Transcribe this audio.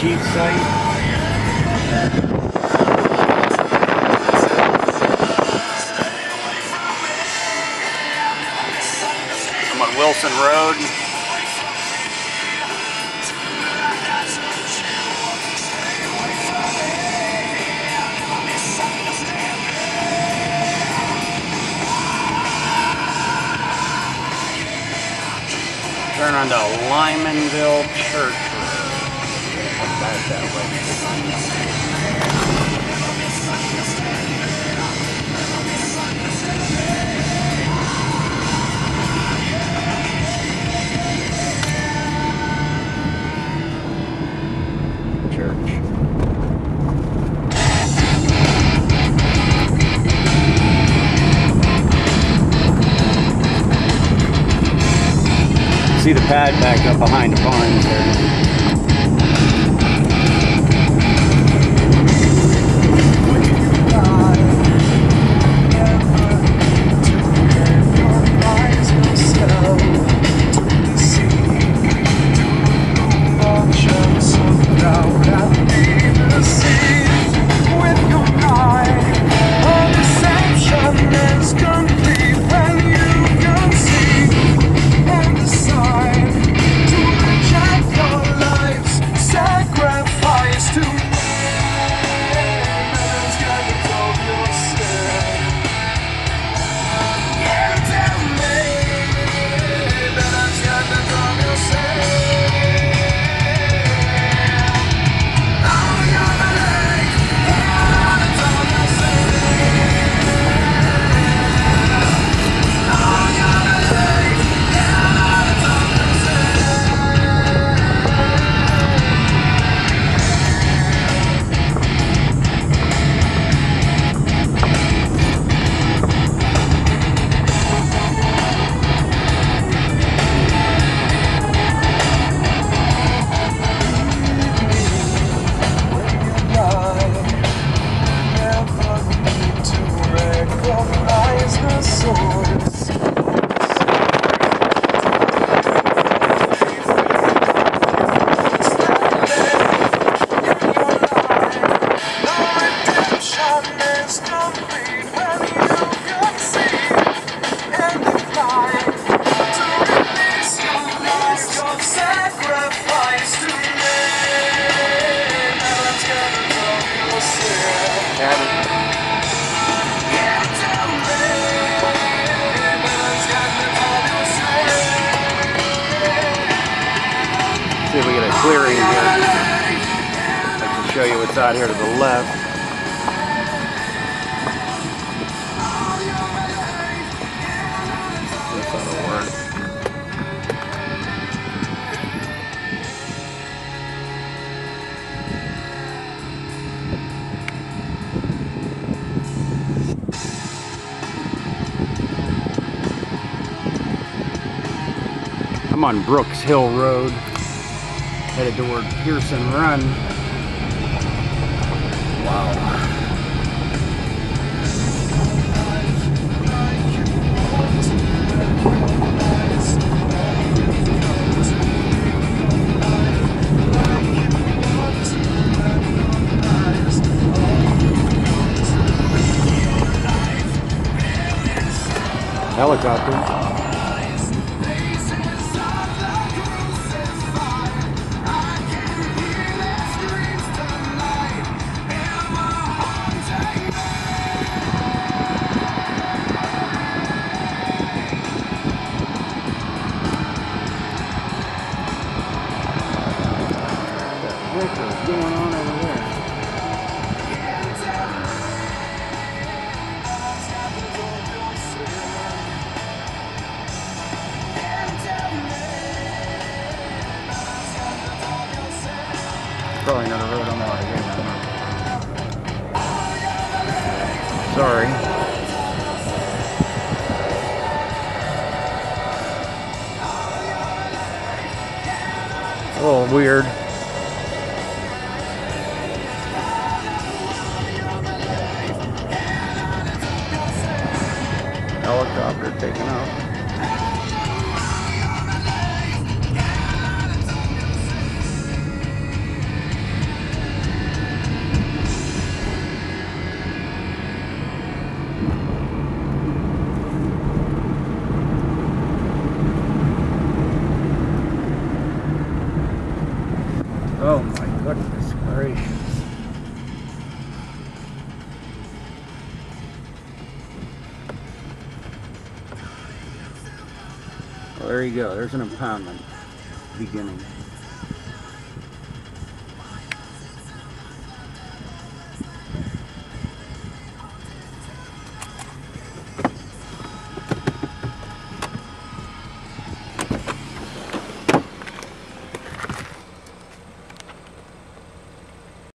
Chief site. I'm on Wilson Road. Turn onto Lymanville Church Road. That way. See the pad back up behind the barn there. Show you what's out here to the left. I'm on Brooks Hill Road, headed toward Pearson Run. Helicopter. Probably not a road I'm. Sorry. A little weird. Helicopter taking off. Oh my goodness gracious. Well, there you go. There's an impoundment beginning.